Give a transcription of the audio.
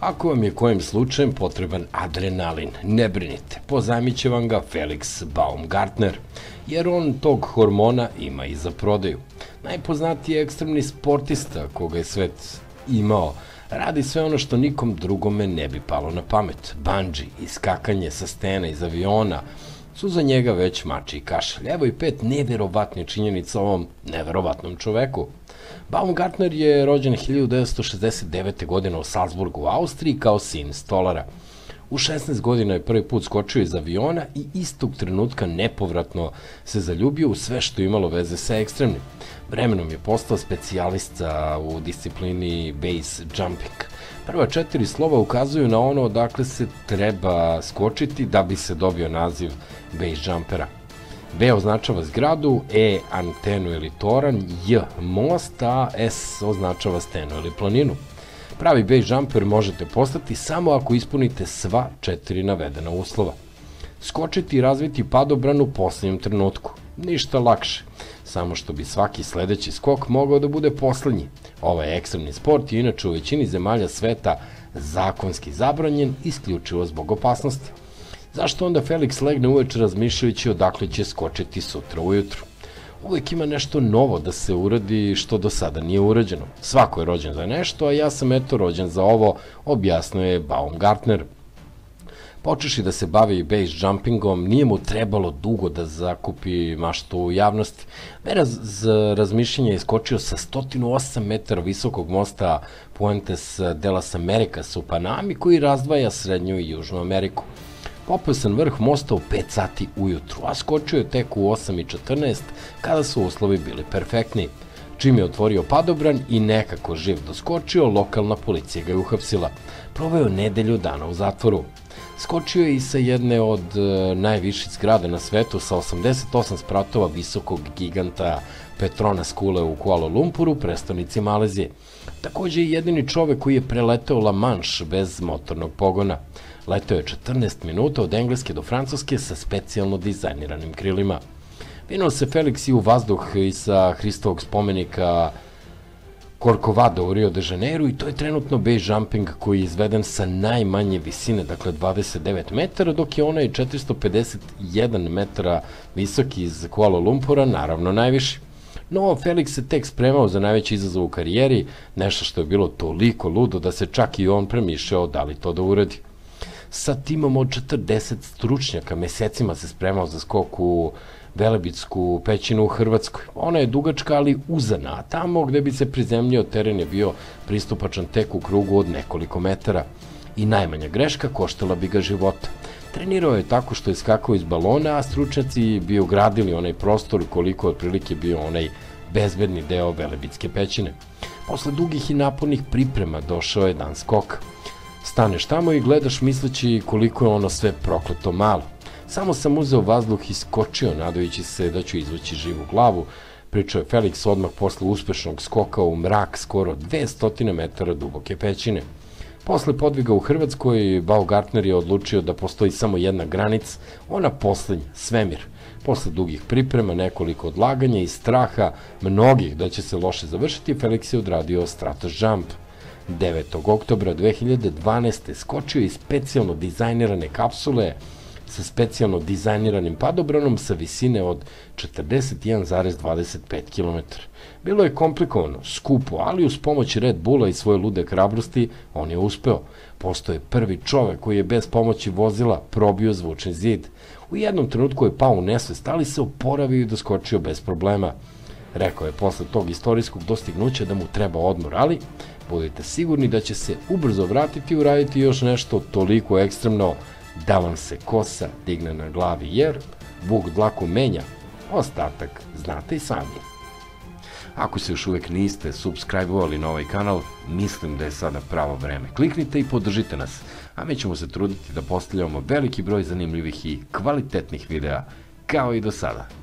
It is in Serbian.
Ako vam je kojim slučajem potreban adrenalin, ne brinite, pozajmit će vam ga Felix Baumgartner, jer on tog hormona ima i za prodaju. Najpoznatiji ekstremni sportista koga je svet imao, radi sve ono što nikom drugome ne bi palo na pamet. Banđi, iskakanje sa stena iz aviona, su za njega već mači i kašalj. Evo i pet neverovatnih činjenica o ovom neverovatnom čoveku. Baumgartner je rođen 1969. godine u Salzburgu u Austriji kao sin stolara. U 16 godina je prvi put skočio iz aviona i istog trenutka nepovratno se zaljubio u sve što imalo veze sa ekstremnim. Vremenom je postao specijalista u disciplini base jumping. Prva četiri slova ukazuju na ono odakle se treba skočiti da bi se dobio naziv base jumpera. B označava zgradu, E antenu ili toran, J most, a S označava stenu ili planinu. Pravi base jumper možete postati samo ako ispunite sva četiri navedena uslova. Skočiti i razviti padobran u poslednjem trenutku. Ništa lakše, samo što bi svaki sledeći skok mogao da bude poslednji. Ovaj ekstremni sport je inače u većini zemalja sveta zakonski zabranjen isključivo zbog opasnosti. Zašto onda Felix legne uveče razmišljajući odakle će skočiti sutra ujutru? Uvek ima nešto novo da se uradi što do sada nije urađeno. Svako je rođen za nešto, a ja sam eto rođen za ovo, objasnio je Baumgartner. Počeši da se bavi base jumpingom, nije mu trebalo dugo da zakupi maštu u javnosti. Mera za razmišljanje je skočio sa 108 metara visokog mosta Puentes de las Americas u Panami, koji razdvaja Srednju i Južnu Ameriku. Popeo sam vrh mosta u 5 sati ujutru, a skočio je tek u 8.14 kada su uslovi bili perfektni. Čim je otvorio padobran i nekako živ doskočio, lokalna policija ga je uhapsila. Proveo nedelju dana u zatvoru. Skočio je i sa jedne od e, najviših zgrada na svetu sa 88 spratova visokog giganta Petrona Skule u Kuala Lumpuru, prestonici Malezije. Takođe je jedini čovek koji je preleteo La Manche bez motornog pogona. Leteo je 14 minuta od Engleske do Francuske sa specijalno dizajniranim krilima. Vinuo se Felix i u vazduh i sa Hristovog spomenika Corcovado u Rio de Janeiro i to je trenutno base jumping koji je izveden sa najmanje visine, dakle 29 metara, dok je onaj 451 metara visoki iz Kuala Lumpura, naravno najviši. No, Felix se tek spremao za najveći izazov u karijeri, nešto što je bilo toliko ludo da se čak i on premišljao da li to da uradi sa timom od 40 stručnjaka. Mesecima se spremao za skok u Velebitsku pećinu u Hrvatskoj. Ona je dugačka, ali uzana, a tamo gde bi se prizemljio teren je bio pristupačan tek u krugu od nekoliko metara. I najmanja greška koštala bi ga života. Trenirao je tako što je skakao iz balona, a stručnjaci bi ugradili onaj prostor koliko je otprilike bio onaj bezbedni deo Velebitske pećine. Posle dugih i napornih priprema došao je dan skoka. Staneš tamo i gledaš misleći koliko je ono sve prokleto malo. Samo sam uzeo vazduh i skočio, nadajući se da ću izvući živu glavu, pričao je Felix odmah posle uspešnog skoka u mrak skoro 200 metara duboke pećine. Posle podviga u Hrvatskoj, Baumgartner je odlučio da postoji samo jedna granica, ona poslednja, svemir. Posle dugih priprema, nekoliko odlaganja i straha mnogih da će se loše završiti, Felix je odradio Stratos Jump – 9. oktobra 2012. skočio iz specijalno dizajnirane kapsule sa specijalno dizajniranim padobranom sa visine od 41,25 km. Bilo je komplikovano, skupo, ali uz pomoć Red Bulla i svoje lude hrabrosti on je uspeo. Postoje prvi čovek koji je bez pomoći vozila probio zvučni zid. U jednom trenutku je pao u nesvest, ali se oporavio i doskočio bez problema. Rekao je posle tog istorijskog dostignuća da mu treba odmor, ali budite sigurni da će se ubrzo vratiti i uraditi još nešto toliko ekstremno da vam se kosa digne na glavi, jer Bog dlaku menja, ostatak znate i sami. Ako se još uvek niste subscribe-ovali na ovaj kanal, mislim da je sada pravo vreme. Kliknite i podržite nas, a mi ćemo se truditi da postavljamo veliki broj zanimljivih i kvalitetnih videa, kao i do sada.